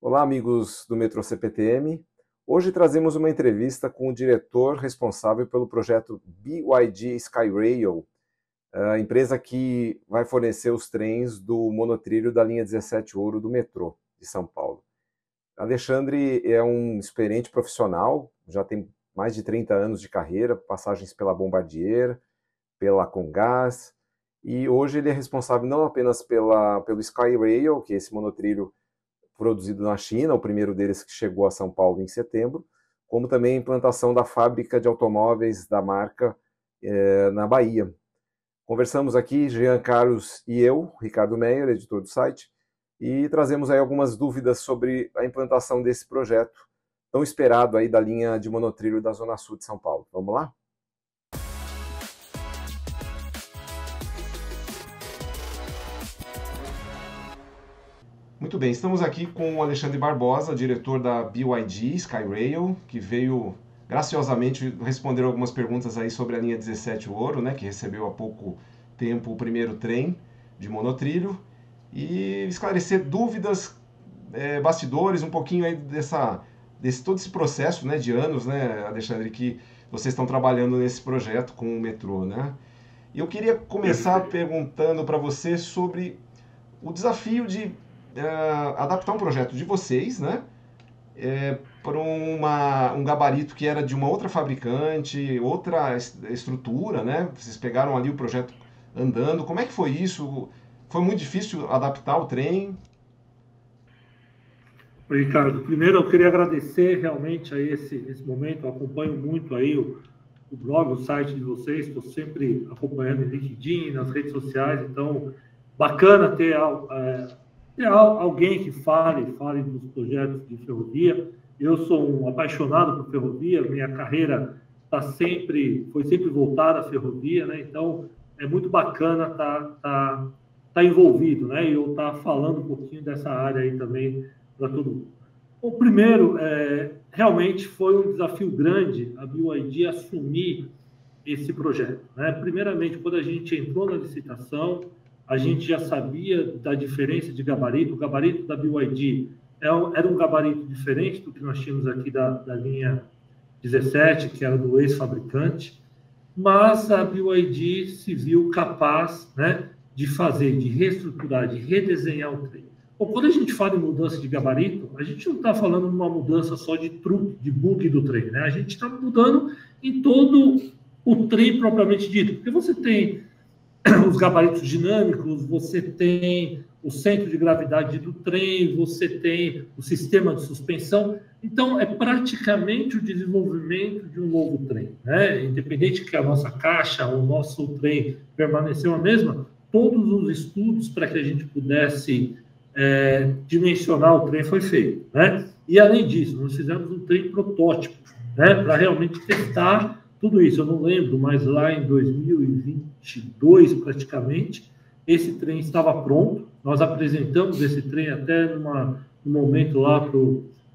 Olá, amigos do Metrô CPTM. Hoje trazemos uma entrevista com o diretor responsável pelo projeto BYD Skyrail, a empresa que vai fornecer os trens do monotrilho da linha 17 Ouro do metrô de São Paulo. Alexandre é um experiente profissional, já tem mais de 30 anos de carreira, passagens pela Bombardier, pela Congás, e hoje ele é responsável não apenas pela, pelo Skyrail, que é esse monotrilho produzido na China, o primeiro deles que chegou a São Paulo em setembro, como também a implantação da fábrica de automóveis da marca é, na Bahia. Conversamos aqui, Jean Carlos e eu, Ricardo Meyer, editor do site, e trazemos aí algumas dúvidas sobre a implantação desse projeto tão esperado aí da linha de monotrilho da Zona Sul de São Paulo. Vamos lá? Muito bem, estamos aqui com o Alexandre Barbosa, diretor da BYD Skyrail, que veio graciosamente responder algumas perguntas aí sobre a linha 17 Ouro, né, que recebeu há pouco tempo o primeiro trem de monotrilho, e esclarecer dúvidas, é, bastidores, um pouquinho aí dessa, desse todo esse processo, né, de anos, né, Alexandre, que vocês estão trabalhando nesse projeto com o metrô, né? E eu queria começar perguntando para você sobre o desafio de adaptar um projeto de vocês, né? É, para uma, um gabarito que era de uma outra fabricante, outra estrutura, né? Vocês pegaram ali o projeto andando. Como é que foi isso? Foi muito difícil adaptar o trem? Ricardo. Primeiro, eu queria agradecer realmente a esse, esse momento. Eu acompanho muito aí o, o blog, o site de vocês. Estou sempre acompanhando em LinkedIn, nas redes sociais. Então, bacana ter é, é alguém que fale, fale dos projetos de ferrovia. Eu sou um apaixonado por ferrovia, minha carreira tá sempre, foi sempre voltada à ferrovia, né? Então é muito bacana estar tá, tá, tá envolvido, né? E eu estar tá falando um pouquinho dessa área aí também para todo mundo. O primeiro, é, realmente foi um desafio grande a BYD assumir esse projeto. Né? Primeiramente, quando a gente entrou na licitação, a gente já sabia da diferença de gabarito. O gabarito da BYD é era um gabarito diferente do que nós tínhamos aqui da, da linha 17, que era do ex-fabricante, mas a BYD se viu capaz né, de fazer, de reestruturar, de redesenhar o trem. Bom, quando a gente fala em mudança de gabarito, a gente não está falando de uma mudança só de truque, de bug do trem, né? A gente está mudando em todo o trem propriamente dito, porque você tem os gabaritos dinâmicos, você tem o centro de gravidade do trem, você tem o sistema de suspensão. Então, é praticamente o desenvolvimento de um novo trem. Né? Independente que a nossa caixa, o nosso trem permaneceu a mesma, todos os estudos para que a gente pudesse é, dimensionar o trem foi feito. Né? E, além disso, nós fizemos um trem protótipo né, para realmente testar tudo isso. Eu não lembro, mas lá em 2022, praticamente, esse trem estava pronto. Nós apresentamos esse trem até numa, num momento lá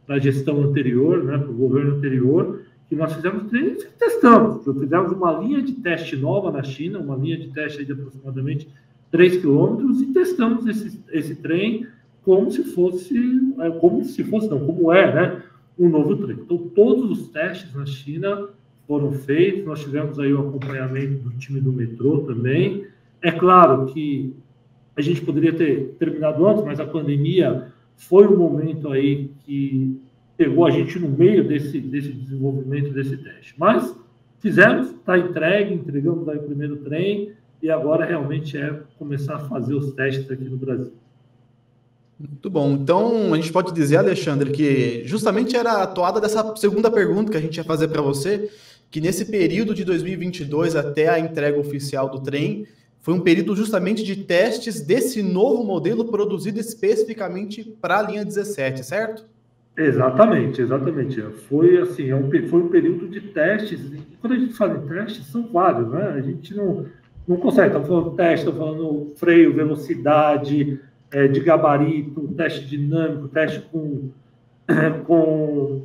para a gestão anterior, né, para o governo anterior, que nós fizemos trem e testamos. Fizemos uma linha de teste nova na China, uma linha de teste de aproximadamente 3 quilômetros, e testamos esse, esse trem como se fosse, é, como se fosse, não, como é, né, um novo trem. Então, todos os testes na China foram feitos, nós tivemos aí o acompanhamento do time do metrô também. É claro que a gente poderia ter terminado antes, mas a pandemia foi o momento aí que pegou a gente no meio desse, desse desenvolvimento desse teste. Mas fizemos, está entregue, entregamos aí o primeiro trem e agora realmente é começar a fazer os testes aqui no Brasil. Muito bom. Então, a gente pode dizer, Alexandre, que justamente era a toada dessa segunda pergunta que a gente ia fazer para você, que nesse período de 2022 até a entrega oficial do trem, foi um período justamente de testes desse novo modelo produzido especificamente para a linha 17, certo? Exatamente, exatamente. Foi assim, é um, foi um período de testes. Quando a gente fala em testes, são vários, né? A gente não, não consegue. Estamos falando teste, estamos falando freio, velocidade, é, de gabarito, teste dinâmico, teste com, com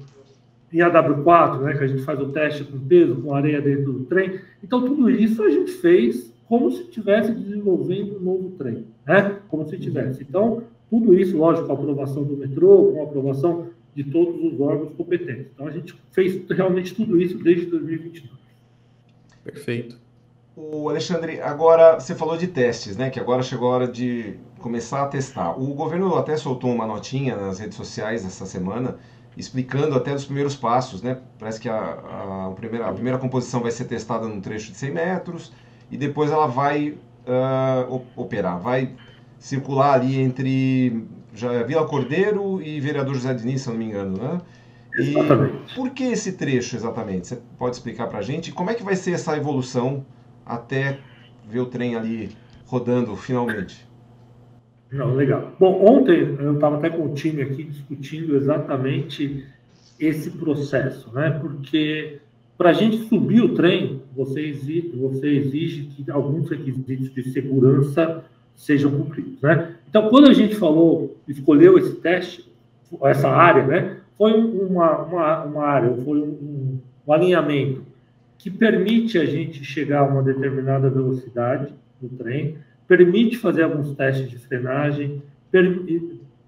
em AW4, né, que a gente faz o teste com peso, com areia dentro do trem. Então, tudo isso a gente fez como se estivesse desenvolvendo um novo trem, né? Como se tivesse. Então, Tudo isso, lógico, com a aprovação do metrô, com a aprovação de todos os órgãos competentes. Então, a gente fez realmente tudo isso desde 2022. Perfeito. O Alexandre, agora você falou de testes, né? Que agora chegou a hora de começar a testar. O governo até soltou uma notinha nas redes sociais essa semana explicando até os primeiros passos, né? Parece que a, a, a, primeira, a primeira composição vai ser testada num trecho de 100 metros e depois ela vai uh, operar, vai circular ali entre já, Vila Cordeiro e Vereador José Diniz, se não me engano, né? E exatamente. por que esse trecho exatamente? Você pode explicar para a gente? Como é que vai ser essa evolução até ver o trem ali rodando finalmente? Não, legal. Bom, ontem eu estava até com o time aqui discutindo exatamente esse processo, né? Porque para a gente subir o trem, você exige, você exige que alguns requisitos de segurança sejam cumpridos, né? Então, quando a gente falou, escolheu esse teste, essa área, né? Foi uma, uma, uma área, foi um, um alinhamento que permite a gente chegar a uma determinada velocidade do trem, permite fazer alguns testes de frenagem, per,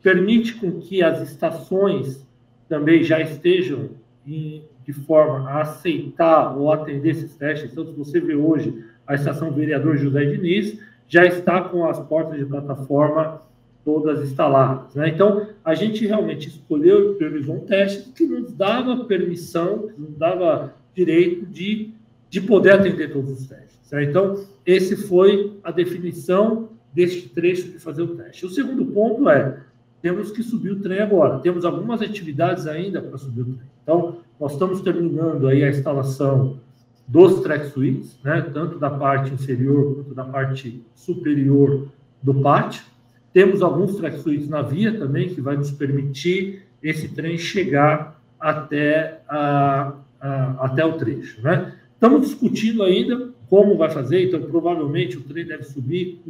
permite com que as estações também já estejam em, de forma a aceitar ou atender esses testes. Então, se você vê hoje a estação Vereador José Diniz, já está com as portas de plataforma todas instaladas. Né? Então, a gente realmente escolheu e priorizou um teste que nos dava permissão, nos dava direito de, de poder atender todos os testes. Certo? Então, esse foi a definição deste trecho de fazer o teste. O segundo ponto é, temos que subir o trem agora. Temos algumas atividades ainda para subir o trem. Então, nós estamos terminando aí a instalação dos track suites, né, tanto da parte inferior quanto da parte superior do pátio. Temos alguns track suites na via também, que vai nos permitir esse trem chegar até, a, a, até o trecho. Né? Estamos discutindo ainda como vai fazer, então provavelmente o trem deve subir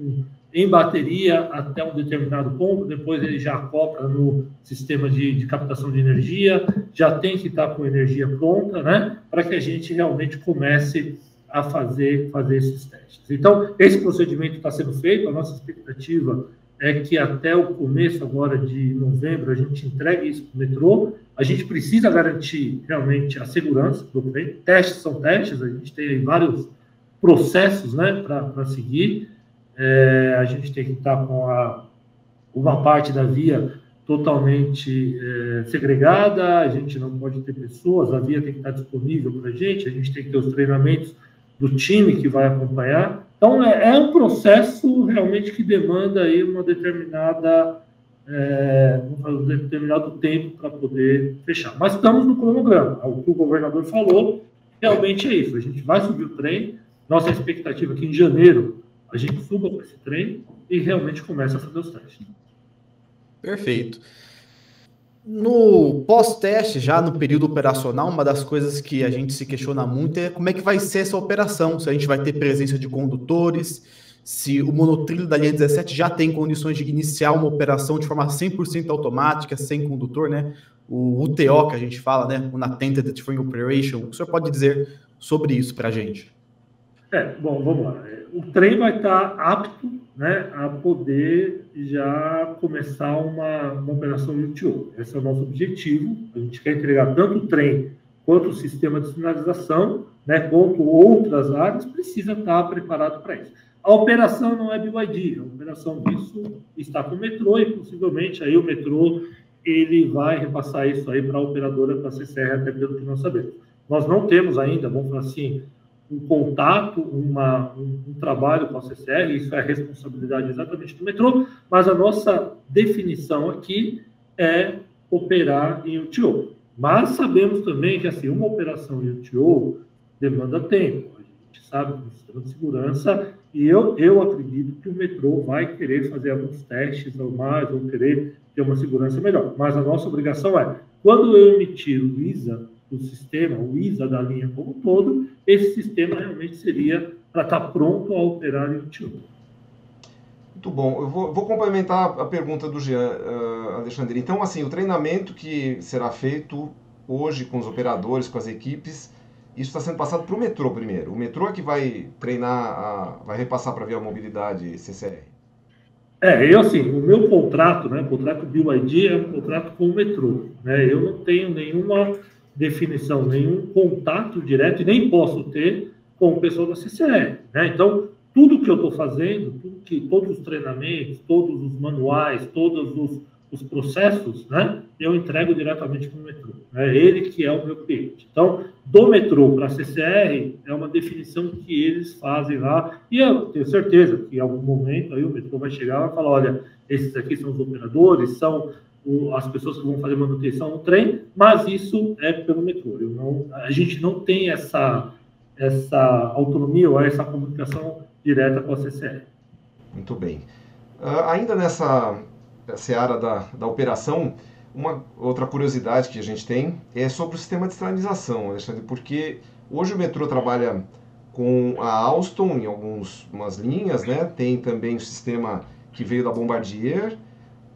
em bateria até um determinado ponto, depois ele já acopla no sistema de, de captação de energia, já tem que estar com energia pronta, né, para que a gente realmente comece a fazer, fazer esses testes. Então, esse procedimento está sendo feito, a nossa expectativa é que até o começo agora de novembro a gente entregue isso para o metrô. A gente precisa garantir realmente a segurança do trem. Testes são testes, a gente tem vários processos né, para seguir. É, a gente tem que estar com a, uma parte da via totalmente é, segregada, a gente não pode ter pessoas, a via tem que estar disponível para a gente, a gente tem que ter os treinamentos do time que vai acompanhar. Então, é, é um processo realmente que demanda aí uma determinada é, um determinado tempo para poder fechar. Mas estamos no cronograma. O que o governador falou realmente é isso. A gente vai subir o trem, nossa expectativa é que em janeiro a gente suba com esse trem e realmente comece a fazer os testes. Perfeito. No pós-teste, já no período operacional, uma das coisas que a gente se questiona muito é como é que vai ser essa operação, se a gente vai ter presença de condutores, se o monotrilho da linha 17 já tem condições de iniciar uma operação de forma 100% automática, sem condutor, né? O UTO que a gente fala, né? O Unattended Train Operation. O que o senhor pode dizer sobre isso para a gente? É, bom, vamos lá. O trem vai estar apto né, a poder já começar uma, uma operação UTO. Esse é o nosso objetivo. A gente quer entregar tanto o trem quanto o sistema de sinalização, né, quanto outras áreas, precisa estar preparado para isso. A operação não é BYD, a operação disso está com o metrô e possivelmente aí o metrô ele vai repassar isso aí para a operadora, para a CCR, até pelo que nós sabemos. Nós não temos ainda, vamos falar assim, um contato, uma, um, um, trabalho com a CCR, isso é responsabilidade exatamente do metrô, mas a nossa definição aqui é operar em UTO. Mas sabemos também que assim, uma operação em UTO demanda tempo. A gente sabe que o de segurança, e eu, eu acredito que o metrô vai querer fazer alguns testes ou mais, ou querer ter uma segurança melhor. Mas a nossa obrigação é, quando eu emitir o ISA do sistema, o ISA da linha como um todo, esse sistema realmente seria para estar pronto a operar em UTIL. Muito bom. Eu vou, vou, complementar a pergunta do Jean, uh, Alexandre. Então, assim, o treinamento que será feito hoje com os operadores, com as equipes, isso está sendo passado para o metrô primeiro. O metrô é que vai treinar, a, vai repassar para a Via Mobilidade CCR. É, eu assim, o meu contrato, né, o contrato BYD é um contrato com o metrô, né, eu não tenho nenhuma definição, nenhum contato direto e nem posso ter com o pessoal da CCR, né, então tudo que eu estou fazendo, tudo que, todos os treinamentos, todos os manuais, todos os, os processos, né, eu entrego diretamente para o metrô. É ele que é o meu cliente. Então, do metrô para a CCR é uma definição que eles fazem lá, e eu tenho certeza que em algum momento aí o metrô vai chegar e vai falar: olha, esses aqui são os operadores, são o, as pessoas que vão fazer manutenção no trem, mas isso é pelo metrô. Não, a gente não tem essa, essa autonomia ou essa comunicação direta com a CCR. Muito bem. Uh, ainda nessa seara da, da operação, uma outra curiosidade que a gente tem é sobre o sistema de sinalização, Alexandre, porque hoje o metrô trabalha com a Alstom em algumas linhas, né? Tem também o sistema que veio da Bombardier,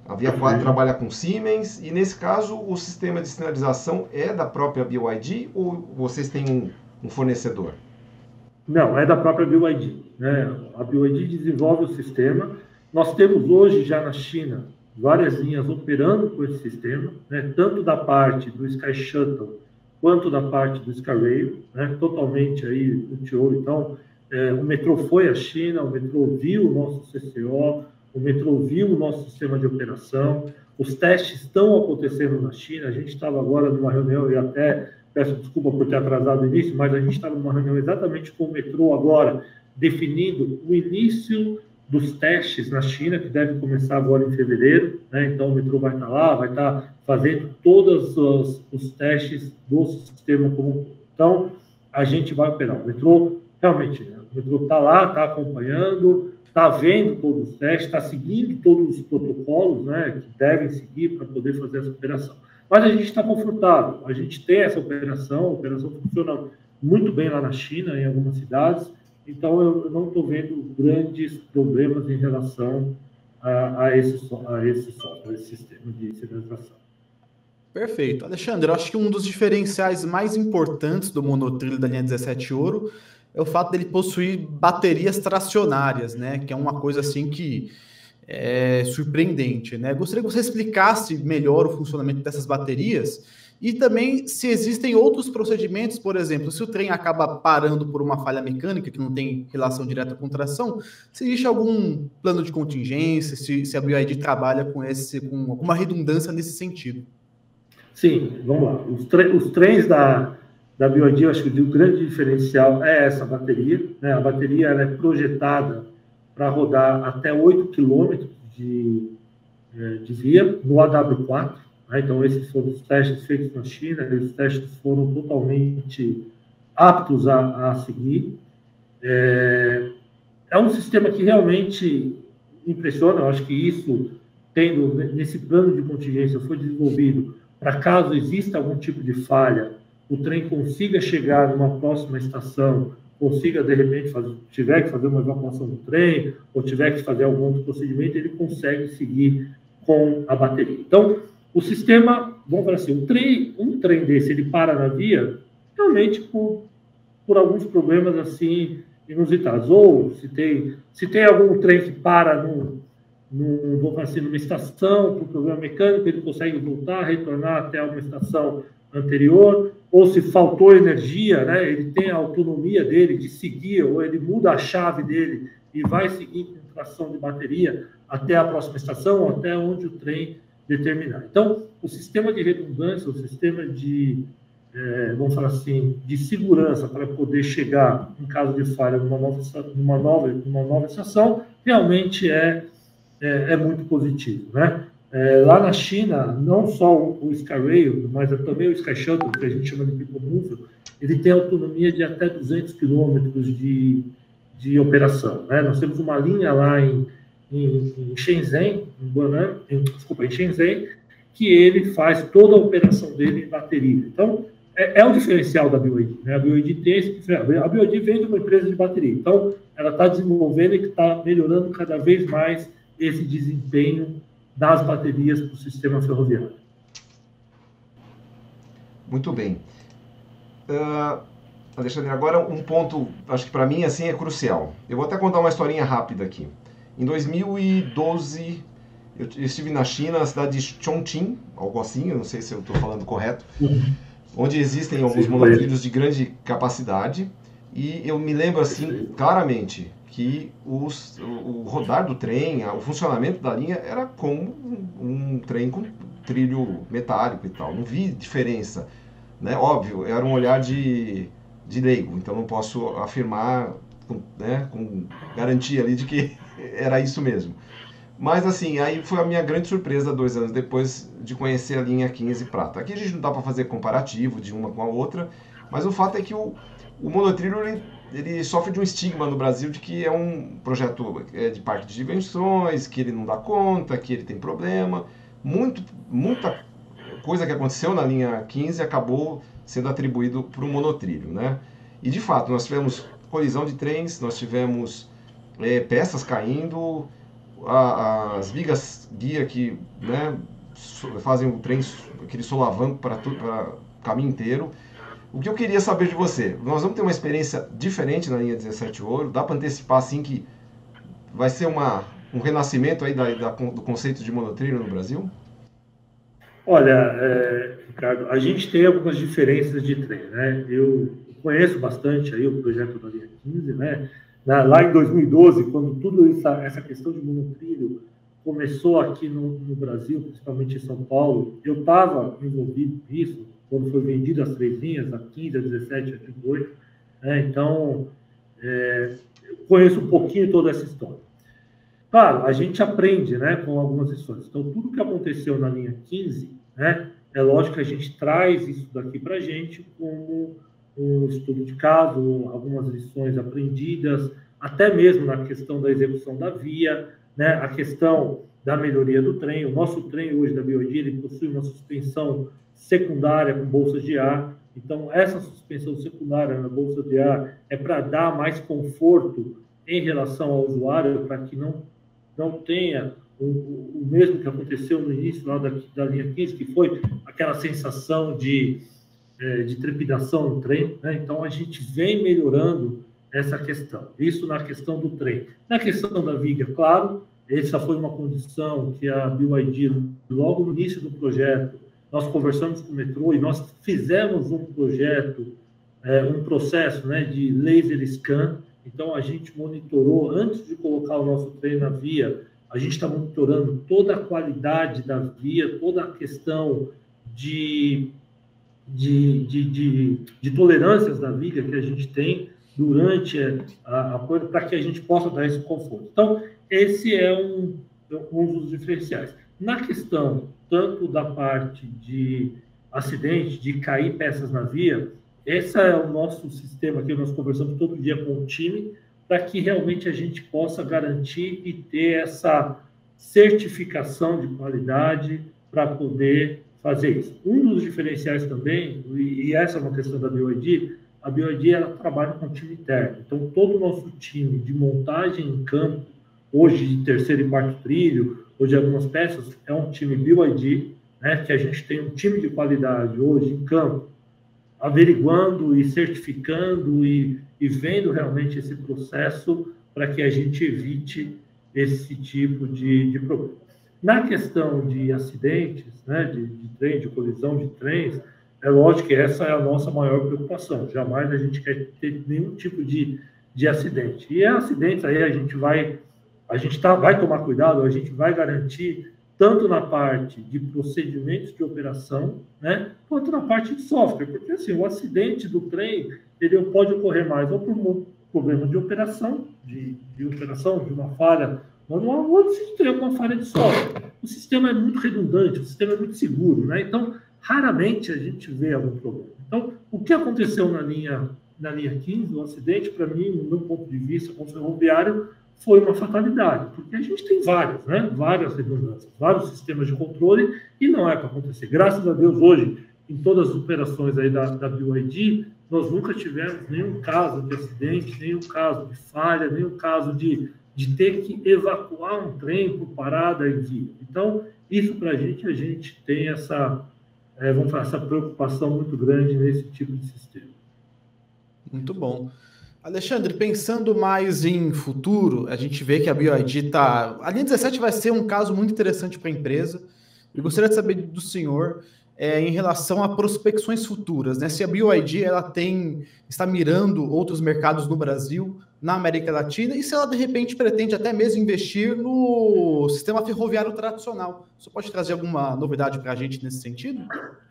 a Via 4 uhum. trabalha com Siemens, e nesse caso o sistema de sinalização é da própria BYD ou vocês têm um, um fornecedor? Não, é da própria BYD. Né? A BYD desenvolve o sistema. Nós temos hoje já na China várias linhas operando com esse sistema, né? tanto da parte do Sky Shuttle quanto da parte do Skyrail, né? totalmente aí no tijolo. Então, é, o metrô foi à China, o metrô viu o nosso CCO, o metrô viu o nosso sistema de operação, os testes estão acontecendo na China. A gente estava agora numa reunião e até peço desculpa por ter atrasado o início, mas a gente estava numa reunião exatamente com o metrô agora, definindo o início dos testes na China, que deve começar agora em fevereiro. Né? Então, o metrô vai estar lá, vai estar fazendo todos os, os testes do sistema como. Então, a gente vai operar. O metrô, realmente, né? o metrô está lá, está acompanhando, está vendo todos os testes, está seguindo todos os protocolos né, que devem seguir para poder fazer essa operação. Mas a gente está confortável, a gente tem essa operação, a operação funciona muito bem lá na China, em algumas cidades, então, eu não estou vendo grandes problemas em relação a, a, esse, a esse software, esse sistema de sinalização. Perfeito. Alexandre, eu acho que um dos diferenciais mais importantes do monotrilho da linha 17 Ouro é o fato dele possuir baterias tracionárias, né? Que é uma coisa assim que é surpreendente, né? Gostaria que você explicasse melhor o funcionamento dessas baterias e também se existem outros procedimentos, por exemplo, se o trem acaba parando por uma falha mecânica que não tem relação direta com tração, se existe algum plano de contingência, se, se a BioID trabalha com, esse, com alguma redundância nesse sentido. Sim, vamos lá. Os, os trens da, da BioID, eu acho que o grande diferencial é essa bateria. Né? A bateria é projetada para rodar até 8 km de, eh, de via no AW4. Né? Então, esses foram os testes feitos na China, esses testes foram totalmente aptos a, a seguir. É, é um sistema que realmente impressiona, eu acho que isso, tendo nesse plano de contingência, foi desenvolvido para caso exista algum tipo de falha, o trem consiga chegar numa próxima estação, consiga, de repente, fazer, tiver que fazer uma evacuação do trem, ou tiver que fazer algum outro procedimento, ele consegue seguir com a bateria. Então, o sistema, vamos falar assim, um trem, um trem desse, ele para na via, realmente por, por alguns problemas assim inusitados. Ou se tem, se tem algum trem que para no, no, vamos assim, numa estação, por problema mecânico, ele consegue voltar, retornar até uma estação anterior, ou se faltou energia, né, ele tem a autonomia dele de seguir, ou ele muda a chave dele e vai seguir com tração de bateria até a próxima estação, até onde o trem determinar. Então, o sistema de redundância, o sistema de, é, vamos falar assim, de segurança para poder chegar, em caso de falha, numa nova, numa nova, numa nova estação, realmente é, é, é muito positivo. Né? É, lá na China, não só o, Skyrail, mas também o Sky Shuttle, que a gente chama de Move, ele tem autonomia de até 200 quilômetros de, de operação. Né? Nós temos uma linha lá em em, em Shenzhen, em Guanan, em, desculpa, em Shenzhen, que ele faz toda a operação dele em bateria. Então, é, é o diferencial da BioID. Né? A BioID tem esse A BioID vem de uma empresa de bateria. Então, ela está desenvolvendo e está melhorando cada vez mais esse desempenho das baterias para o sistema ferroviário. Muito bem. Uh, Alexandre, agora um ponto, acho que para mim assim é crucial. Eu vou até contar uma historinha rápida aqui. Em 2012, eu estive na China, na cidade de Chongqing, algo assim, eu não sei se eu estou falando correto, onde existem alguns monotrilhos de grande capacidade. E eu me lembro assim claramente que os, o, o, rodar do trem, o funcionamento da linha era como um, um, trem com trilho metálico e tal. Não vi diferença. Né? Óbvio, era um olhar de, de leigo, então não posso afirmar com, né, com garantia ali de que era isso mesmo. Mas assim, aí foi a minha grande surpresa dois anos depois de conhecer a linha 15 prata. Aqui a gente não dá para fazer comparativo de uma com a outra, mas o fato é que o, o monotrilho ele, sofre de um estigma no Brasil de que é um projeto é, de parque de dimensões, que ele não dá conta, que ele tem problema. Muito, muita coisa que aconteceu na linha 15 acabou sendo atribuído para o monotrilho, né? E de fato, nós tivemos colisão de trens, nós tivemos é, peças caindo, a, as vigas guia que né, fazem o trem, aquele solavanco para o caminho inteiro. O que eu queria saber de você, nós vamos ter uma experiência diferente na linha 17 Ouro, dá para antecipar assim que vai ser uma, um renascimento aí da, da, do conceito de monotrilho no Brasil? Olha, é, Ricardo, a gente tem algumas diferenças de trem, né? Eu conheço bastante aí o projeto da linha 15, né? Lá em 2012, quando tudo isso, essa questão de monotrilho começou aqui no, no Brasil, principalmente em São Paulo, eu estava envolvido nisso, quando foi vendido as três linhas, a 15, a 17, a 18. Né? Então, é, conheço um pouquinho toda essa história. Claro, a gente aprende né, com algumas lições. Então, tudo que aconteceu na linha 15, né, é lógico que a gente traz isso daqui para a gente como um estudo de caso, algumas lições aprendidas, até mesmo na questão da execução da via, né, a questão da melhoria do trem. O nosso trem hoje da BioD, ele possui uma suspensão secundária com bolsas de ar. Então, essa suspensão secundária na bolsa de ar é para dar mais conforto em relação ao usuário, para que não, não tenha o, o, mesmo que aconteceu no início lá da, da linha 15, que foi aquela sensação de é, de trepidação no trem. Né? Então, a gente vem melhorando essa questão. Isso na questão do trem. Na questão da viga, claro, essa foi uma condição que a BYD, logo no início do projeto, nós conversamos com o metrô e nós fizemos um projeto, é, um processo né, de laser scan. Então, a gente monitorou, antes de colocar o nosso trem na via, a gente está monitorando toda a qualidade da via, toda a questão de de, de, de, de tolerâncias da viga que a gente tem durante a, a para que a gente possa dar esse conforto. Então, esse é um, um dos diferenciais. Na questão tanto da parte de acidente, de cair peças na via, esse é o nosso sistema que nós conversamos todo dia com o time, para que realmente a gente possa garantir e ter essa certificação de qualidade para poder fazer isso. Um dos diferenciais também, e essa é uma questão da BioID, a BioID ela trabalha com time interno. Então, todo o nosso time de montagem em campo, hoje de terceiro e quarto trilho, ou de algumas peças, é um time BioID, né, que a gente tem um time de qualidade hoje em campo, averiguando e certificando e, e vendo realmente esse processo para que a gente evite esse tipo de, de problema. Na questão de acidentes, né, de, de trem, de colisão de trens, é lógico que essa é a nossa maior preocupação. Jamais a gente quer ter nenhum tipo de, de acidente. E acidentes aí a gente vai a gente tá, vai tomar cuidado, a gente vai garantir tanto na parte de procedimentos de operação, né, quanto na parte de software, porque assim o acidente do trem ele pode ocorrer mais ou por um problema de operação, de, de operação, de uma falha manual, ou se tem alguma falha de software. O sistema é muito redundante, o sistema é muito seguro, né? Então, raramente a gente vê algum problema. Então, o que aconteceu na linha, na linha 15, o acidente, para mim, no meu ponto de vista, como ferroviário, foi uma fatalidade, porque a gente tem várias, né? Várias redundâncias, vários sistemas de controle, e não é para acontecer. Graças a Deus, hoje, em todas as operações aí da, da BioID, nós nunca tivemos nenhum caso de acidente, nenhum caso de falha, nenhum caso de de ter que evacuar um trem por parada em via. Então, isso para a gente, a gente tem essa, é, vamos falar, essa preocupação muito grande nesse tipo de sistema. Muito bom. Alexandre, pensando mais em futuro, a gente vê que a BioID está. A linha 17 vai ser um caso muito interessante para a empresa. Eu gostaria de saber do senhor é, em relação a prospecções futuras, né? Se a BioID ela tem está mirando outros mercados no Brasil, na América Latina, e se ela de repente pretende até mesmo investir no sistema ferroviário tradicional. Você pode trazer alguma novidade para a gente nesse sentido?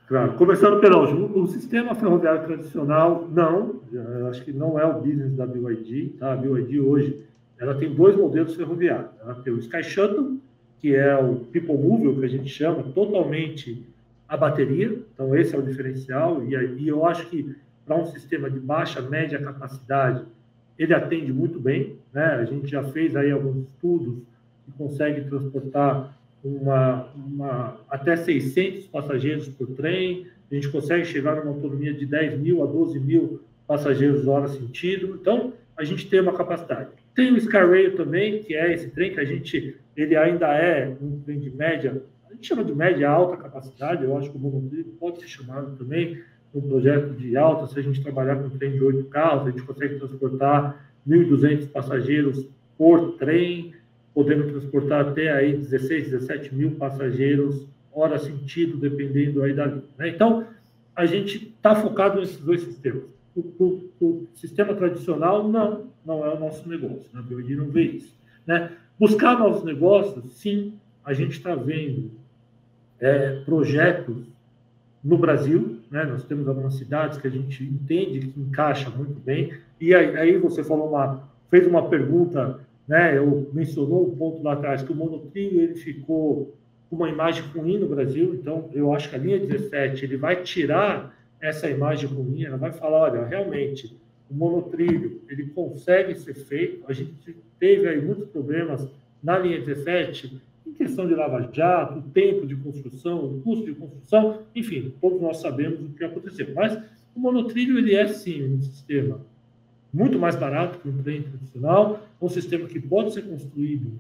Claro. Começando pelo o sistema ferroviário tradicional, não, acho que não é o business da BYD, tá? A BYD hoje, ela tem dois modelos ferroviários. Ela tem o Sky Shuttle, que é o People Mover, que a gente chama, totalmente a bateria, então esse é o diferencial, e, e eu acho que para um sistema de baixa, média capacidade, ele atende muito bem, né? A gente já fez aí alguns estudos que consegue transportar uma, uma, até 600 passageiros por trem, a gente consegue chegar numa autonomia de 10 mil a 12 mil passageiros hora sentido, então a gente tem uma capacidade. Tem o Skyrail também, que é esse trem que a gente, ele ainda é um trem de média, a gente chama de média alta capacidade, eu acho que o monotrilho pode ser chamado também um projeto de alta, se a gente trabalhar com um trem de oito carros, a gente consegue transportar 1.200 passageiros por trem, podendo transportar até aí 16, 17 mil passageiros hora sentido, dependendo aí da linha. Né? Então, a gente está focado nesses dois sistemas. O, o, o, sistema tradicional, não, não é o nosso negócio. Né? A BioID não vê isso. Né? Buscar novos negócios, sim, a gente está vendo é, projetos no Brasil, né? nós temos algumas cidades que a gente entende que encaixa muito bem, e aí, aí você falou uma, fez uma pergunta né? Eu mencionou um ponto lá atrás que o monotrilho ele ficou uma imagem ruim no Brasil, então eu acho que a linha 17 ele vai tirar essa imagem ruim, ela vai falar, olha, realmente o monotrilho ele consegue ser feito. A gente teve aí muitos problemas na linha 17 em questão de lava-jato, o tempo de construção, o custo de construção, enfim, todos nós sabemos o que aconteceu. Mas o monotrilho ele é sim um sistema muito mais barato que um trem tradicional, um sistema que pode ser construído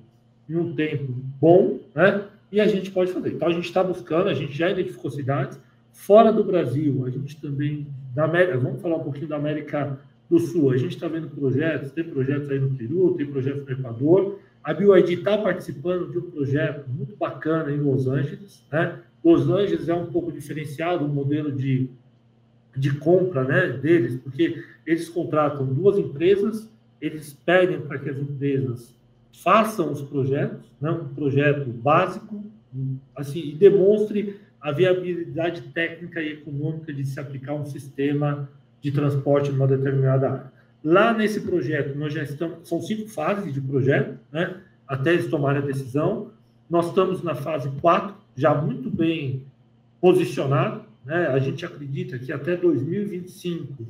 em um tempo bom, né? E a gente pode fazer. Então a gente está buscando, a gente já identificou cidades fora do Brasil. A gente também da América, vamos falar um pouquinho da América do Sul. A gente está vendo projetos, tem projetos aí no Peru, tem projetos no Equador. A BioID está participando de um projeto muito bacana em Los Angeles, né? Los Angeles é um pouco diferenciado o modelo de, de compra, né, deles, porque eles contratam duas empresas, eles pedem para que as empresas façam os projetos, né, um projeto básico, assim, e demonstre a viabilidade técnica e econômica de se aplicar um sistema de transporte numa determinada área. Lá nesse projeto, nós já estamos, são cinco fases de projeto, né, até eles tomarem a decisão. Nós estamos na fase 4, já muito bem posicionado, né, a gente acredita que até 2025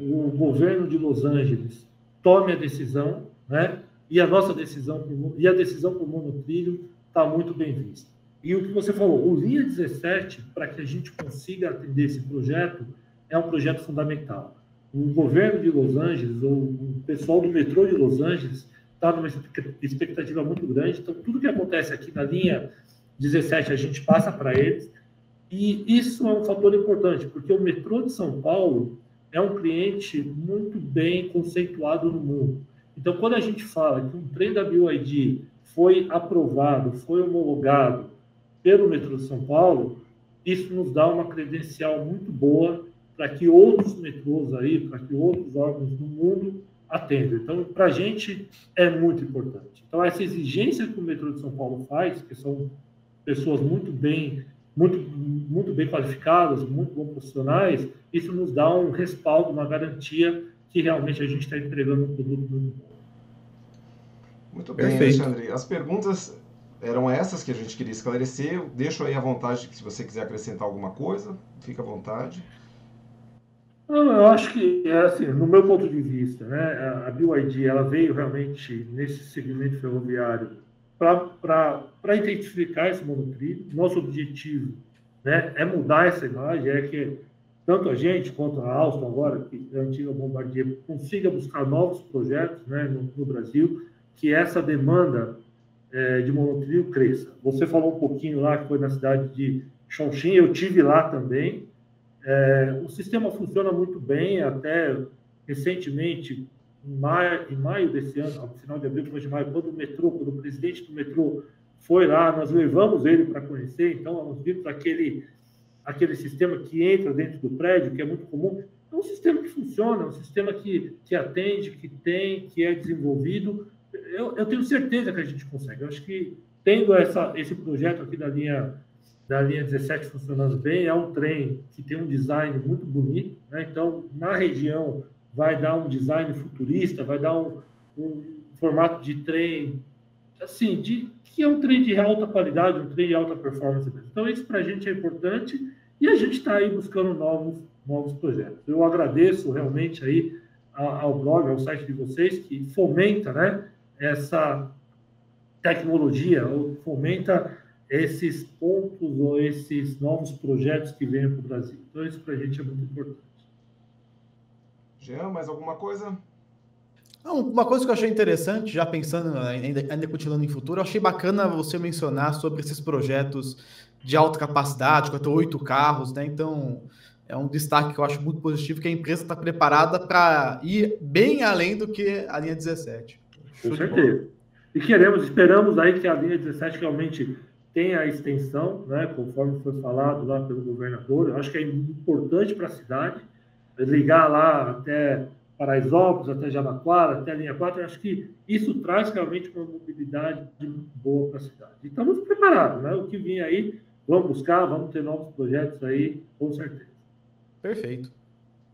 o governo de Los Angeles tome a decisão, né? E a nossa decisão e a decisão por monotrilho está muito bem vista. E o que você falou, o Linha 17, para que a gente consiga atender esse projeto, é um projeto fundamental. O governo de Los Angeles, ou o pessoal do metrô de Los Angeles, está numa expectativa muito grande. Então, tudo que acontece aqui na linha 17, a gente passa para eles. E isso é um fator importante, porque o metrô de São Paulo é um cliente muito bem conceituado no mundo. Então, quando a gente fala que um trem da BioID foi aprovado, foi homologado pelo metrô de São Paulo, isso nos dá uma credencial muito boa para que outros metrôs aí, para que outros órgãos do mundo atendam. Então, para a gente é muito importante. Então, essa exigência que o metrô de São Paulo faz, que são pessoas muito bem muito, muito bem qualificadas, muito bons profissionais, isso nos dá um respaldo, uma garantia que realmente a gente está entregando um produto muito bom. Muito bem, Perfeito. Alexandre. As perguntas eram essas que a gente queria esclarecer. Eu deixo aí à vontade, se você quiser acrescentar alguma coisa, fica à vontade. Eu acho que, é assim, no meu ponto de vista, né, a BYD ela veio realmente nesse segmento ferroviário para identificar esse monotrilho. Nosso objetivo né, é mudar essa imagem, é que tanto a gente quanto a Alstom agora, que é a antiga Bombardier, consiga buscar novos projetos né, no, no Brasil, que essa demanda é, de monotrilho cresça. Você falou um pouquinho lá que foi na cidade de Chongqing, eu tive lá também. É, o sistema funciona muito bem, até recentemente em maio, em maio desse ano, no final de abril, começo de maio, quando o metrô, quando o presidente do metrô foi lá, nós levamos ele para conhecer, então nós vimos aquele, aquele sistema que entra dentro do prédio, que é muito comum, é um sistema que funciona, é um sistema que, que atende, que tem, que é desenvolvido. Eu, eu tenho certeza que a gente consegue. Eu acho que tendo essa, esse projeto aqui da linha da linha 17 funcionando bem, é um trem que tem um design muito bonito, né? então na região vai dar um design futurista, vai dar um, um formato de trem assim, de, que é um trem de alta qualidade, um trem de alta performance. Então isso para a gente é importante e a gente está aí buscando novos novos projetos. Eu agradeço realmente aí ao blog, ao site de vocês, que fomenta né, essa tecnologia, fomenta esses pontos ou esses novos projetos que vêm para o Brasil. Então, isso para a gente é muito importante. Jean, mais alguma coisa? Uma coisa que eu achei interessante, já pensando, ainda, ainda continuando em futuro, eu achei bacana você mencionar sobre esses projetos de alta capacidade, com até oito carros, né? Então, é um destaque que eu acho muito positivo, que a empresa está preparada para ir bem além do que a linha 17. Com certeza. E queremos, esperamos aí que a linha 17 realmente tenha a extensão, né, conforme foi falado lá pelo governador. Eu acho que é importante para a cidade ligar lá até Paraisópolis, até Jabaquara, até a linha 4. Eu acho que isso traz realmente uma mobilidade boa para a cidade. E estamos preparados, né? O que vem aí, vamos buscar, vamos ter novos projetos aí, com certeza. Perfeito.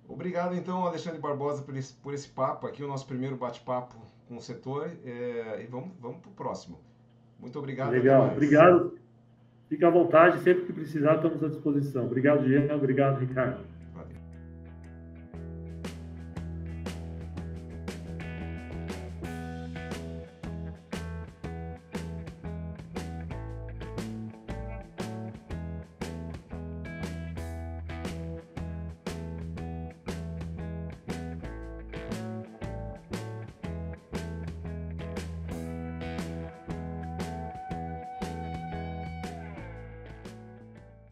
Obrigado, então, Alexandre Barbosa, por esse, por esse papo aqui, o nosso primeiro bate-papo com o setor. É, e vamos, vamos para o próximo. Muito obrigado. Legal, obrigado. Fique à vontade, sempre que precisar, estamos à disposição. Obrigado, Jean. Obrigado, Ricardo.